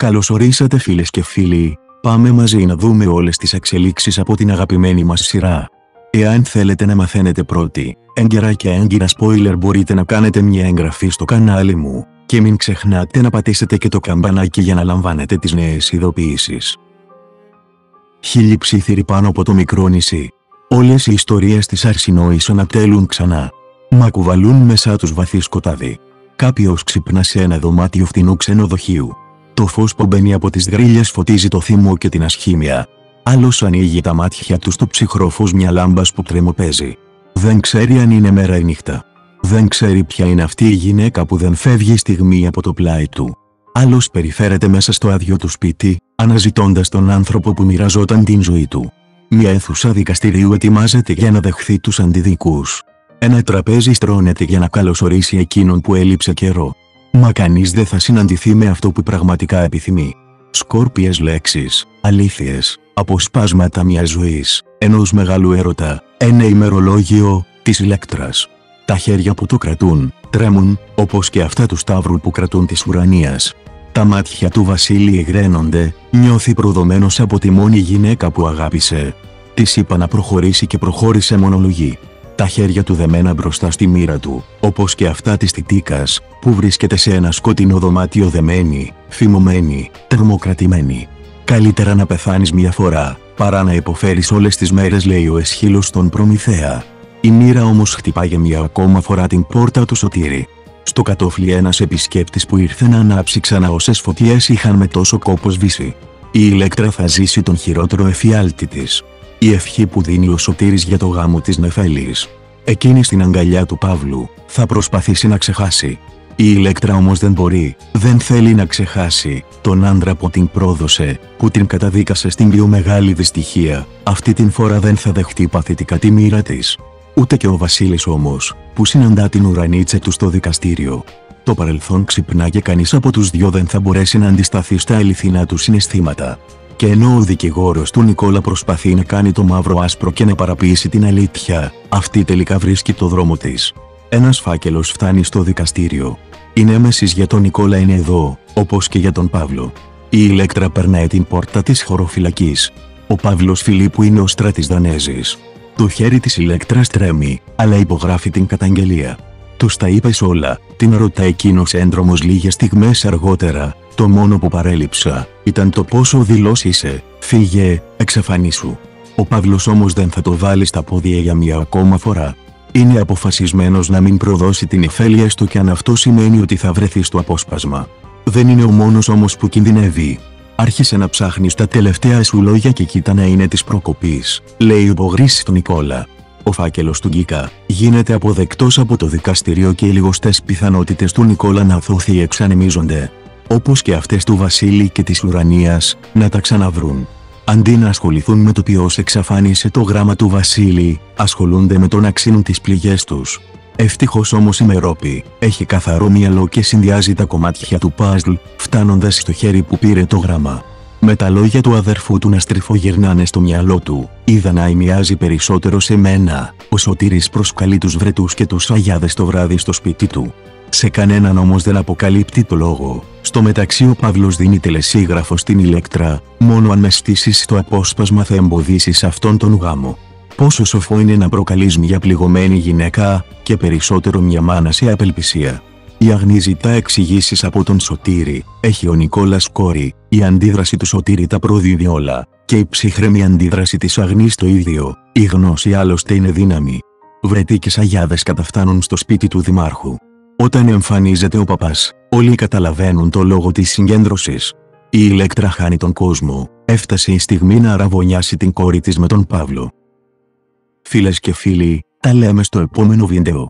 Καλώς ορίσατε φίλες και φίλοι, πάμε μαζί να δούμε όλες τις εξελίξεις από την αγαπημένη μας σειρά. Εάν θέλετε να μαθαίνετε πρώτοι, έγκαιρα και έγκυρα spoiler μπορείτε να κάνετε μια εγγραφή στο κανάλι μου, και μην ξεχνάτε να πατήσετε και το καμπανάκι για να λαμβάνετε τις νέες ειδοποιήσεις. Χίλιοι ψήθυροι πάνω από το μικρό νησί. Όλες οι ιστορίες της Αρσινόης ανατέλουν ξανά. Μα κουβαλούν μέσα τους βαθύ σκοτάδι. Κάποιος ξυπνά σε ένα δωμάτιο φθηνού ξενοδοχείου. Το φως που μπαίνει από τις γρίλες φωτίζει το θύμο και την ασχήμια. Άλλος ανοίγει τα μάτια του στο ψυχρό φως μια λάμπας που τρεμοπαίζει. Δεν ξέρει αν είναι μέρα ή νύχτα. Δεν ξέρει ποια είναι αυτή η γυναίκα που δεν φεύγει στιγμή από το πλάι του. Άλλος περιφέρεται μέσα στο άδειο του σπίτι, αναζητώντας τον άνθρωπο που μοιραζόταν την ζωή του. Μια αίθουσα δικαστηρίου ετοιμάζεται για να δεχθεί τους αντιδικούς. Ένα τραπέζι στρώνεται για να καλωσορίσει εκείνον που έλειψε καιρό. Μα κανείς δεν θα συναντηθεί με αυτό που πραγματικά επιθυμεί. Σκόρπιες λέξεις, αλήθειες, αποσπάσματα μιας ζωής, ενός μεγάλου έρωτα, ένα ημερολόγιο, της ηλέκτρας. Τα χέρια που το κρατούν, τρέμουν, όπως και αυτά του Σταύρου που κρατούν της ουρανίας. Τα μάτια του Βασίλη εγραίνονται, νιώθει προδομένος από τη μόνη γυναίκα που αγάπησε. Της είπα να προχωρήσει και προχώρησε μονολογή τα χέρια του δεμένα μπροστά στη μοίρα του, όπως και αυτά της Τιτίκας, που βρίσκεται σε ένα σκοτεινό δωμάτιο δεμένη, φημωμένη, τερμοκρατημένη. Καλύτερα να πεθάνεις μια φορά, παρά να υποφέρεις όλες τις μέρες λέει ο Εσχύλος στον Προμηθέα. Η μοίρα όμως χτυπά για μια ακόμα φορά την πόρτα του σωτήρι. Στο κατόφλι ένας επισκέπτης που ήρθε να ανάψει ξανά όσες φωτιές είχαν με τόσο κόπο σβήσει. Η ηλέκτρα θα ζήσει τον χειρότερο εφιάλτη της. Η ευχή που δίνει ο Σωτήρης για το γάμο της Νεφέλης. Εκείνη στην αγκαλιά του Παύλου, θα προσπαθήσει να ξεχάσει. Η ηλέκτρα όμως δεν μπορεί, δεν θέλει να ξεχάσει, τον άντρα που την πρόδωσε, που την καταδίκασε στην πιο μεγάλη δυστυχία, αυτή την φορά δεν θα δεχτεί παθητικά τη μοίρα της. Ούτε και ο Βασίλης όμως, που συναντά την ουρανίτσα του στο δικαστήριο. Το παρελθόν ξυπνά και κανείς από τους δυο δεν θα μπορέσει να αντισταθεί στα αληθινά του συναισθήματα. Και ενώ ο δικηγόρος του Νικόλα προσπαθεί να κάνει το μαύρο άσπρο και να παραποιήσει την αλήθεια, αυτή τελικά βρίσκει το δρόμο της. Ένας φάκελος φτάνει στο δικαστήριο. Η νέμεσης για τον Νικόλα είναι εδώ, όπως και για τον Παύλο. Η ηλέκτρα περνάει την πόρτα της χωροφυλακής. Ο Παύλος Φιλίππου είναι ο στράτη Δανέζης. Το χέρι της ηλέκτρας τρέμει, αλλά υπογράφει την καταγγελία. Τους τα είπες όλα, την ρωτά εκείνος έντρομος λίγες στιγμές αργότερα, το μόνο που παρέλειψα, ήταν το πόσο δηλώσει είσαι, φύγε, εξαφανίσου. Ο Παύλος όμως δεν θα το βάλει στα πόδια για μια ακόμα φορά. Είναι αποφασισμένος να μην προδώσει την εφέλεια έστω και αν αυτό σημαίνει ότι θα βρεθεί στο απόσπασμα. Δεν είναι ο μόνος όμως που κινδυνεύει. Άρχισε να ψάχνεις τα τελευταία σου λόγια και κοίτα να είναι της προκοπής, λέει υπογρύσει του Νικόλα. Ο φάκελος του Γκίκα γίνεται αποδεκτός από το δικαστήριο και οι λιγοστές πιθανότητες του Νικόλα να θωθεί εξανεμίζονται όπως και αυτές του Βασίλη και της Ουρανίας, να τα ξαναβρούν. Αντί να ασχοληθούν με το ποιος εξαφάνισε το γράμμα του Βασίλη, ασχολούνται με το να ξύνουν τις πληγές τους. Ευτυχώς όμως η Μερόπη έχει καθαρό μυαλό και συνδυάζει τα κομμάτια του παζλ, φτάνοντας στο χέρι που πήρε το γράμμα. Με τα λόγια του αδερφού του να στριφογυρνάνε στο μυαλό του, η Δανάη μοιάζει περισσότερο σε μένα. Ο Σωτήρης προσκαλεί τους βρετούς και τους αγιάδες το βράδυ στο σπίτι του. Σε κανέναν όμως δεν αποκαλύπτει το λόγο. Στο μεταξύ ο Παύλος δίνει τελεσίγραφο στην ηλέκτρα, μόνο αν με στήσεις το απόσπασμα θα εμποδίσει αυτόν τον γάμο. Πόσο σοφό είναι να προκαλείς μια πληγωμένη γυναίκα, και περισσότερο μια μάνα σε απελπισία. Η Αγνή ζητά εξηγήσεις από τον Σωτήρη, έχει ο Νικόλας κόρη, η αντίδραση του Σωτήρη τα προδίδει όλα, και η ψυχρέμη αντίδραση της Αγνής το ίδιο, η γνώση άλλωστε είναι δύναμη. Βρετοί και σαγιάδες καταφτάνουν στο σπίτι του Δημάρχου. Όταν εμφανίζεται ο παπάς, όλοι καταλαβαίνουν το λόγο της συγκέντρωσης. Η ηλέκτρα χάνει τον κόσμο, έφτασε η στιγμή να αραβωνιάσει την κόρη της με τον Παύλο. Φίλες και φίλοι, τα λέμε στο επόμενο βίντεο.